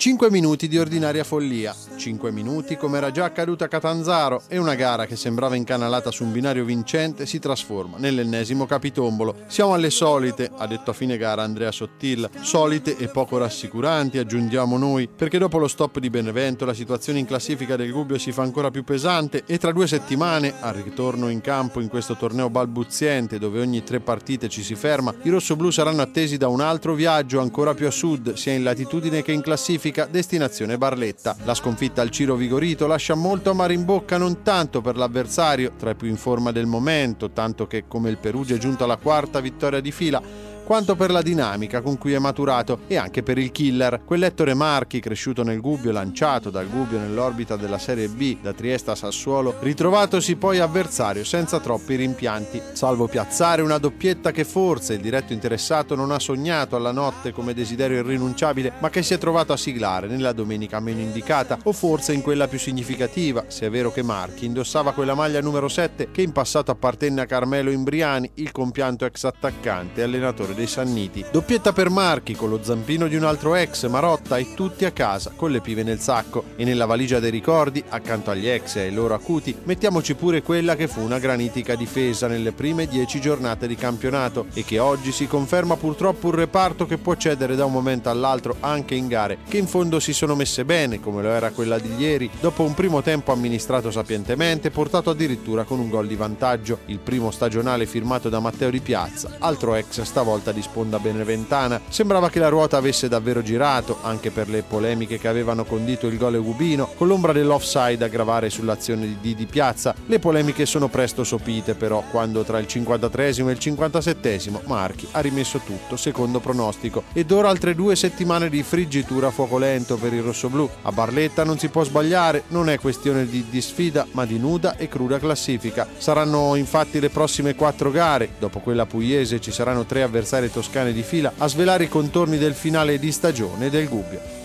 5 minuti di ordinaria follia, 5 minuti come era già accaduto a Catanzaro. E una gara che sembrava incanalata su un binario vincente si trasforma nell'ennesimo capitombolo. Siamo alle solite, ha detto a fine gara Andrea Sottil, solite e poco rassicuranti aggiungiamo noi, perché dopo lo stop di Benevento la situazione in classifica del Gubbio si fa ancora più pesante e tra due settimane, al ritorno in campo in questo torneo balbuziente dove ogni tre partite ci si ferma, i rossoblù saranno attesi da un altro viaggio ancora più a sud, sia in latitudine che in classifica classifica destinazione Barletta. La sconfitta al Ciro Vigorito lascia molto amaro in bocca non tanto per l'avversario, tra i più in forma del momento, tanto che come il Perugia è giunto alla quarta vittoria di fila, quanto per la dinamica con cui è maturato e anche per il killer, quell'Ettore Marchi cresciuto nel Gubbio, lanciato dal Gubbio nell'orbita della Serie B da Trieste a Sassuolo, ritrovatosi poi avversario senza troppi rimpianti, salvo piazzare una doppietta che forse il diretto interessato non ha sognato alla notte come desiderio irrinunciabile, ma che si è trovato a siglare nella domenica meno indicata o forse in quella più significativa, se è vero che Marchi indossava quella maglia numero 7 che in passato appartenne a Carmelo Imbriani, il compianto ex attaccante e allenatore dei Sanniti. Doppietta per Marchi con lo zampino di un altro ex, Marotta e tutti a casa con le pive nel sacco. E nella valigia dei ricordi, accanto agli ex e ai loro acuti, mettiamoci pure quella che fu una granitica difesa nelle prime dieci giornate di campionato e che oggi si conferma purtroppo un reparto che può cedere da un momento all'altro anche in gare che in fondo si sono messe bene, come lo era quella di ieri, dopo un primo tempo amministrato sapientemente, portato addirittura con un gol di vantaggio. Il primo stagionale firmato da Matteo Di Piazza, altro ex stavolta volta di sponda beneventana. Sembrava che la ruota avesse davvero girato, anche per le polemiche che avevano condito il gol Gubino, con l'ombra dell'offside a gravare sull'azione di Di Piazza. Le polemiche sono presto sopite però, quando tra il 53 e il 57 Marchi ha rimesso tutto secondo pronostico ed ora altre due settimane di friggitura a fuoco lento per il rossoblù. A Barletta non si può sbagliare, non è questione di, di sfida ma di nuda e cruda classifica. Saranno infatti le prossime quattro gare, dopo quella pugliese ci saranno tre avversari toscane di fila a svelare i contorni del finale di stagione del Gubbio.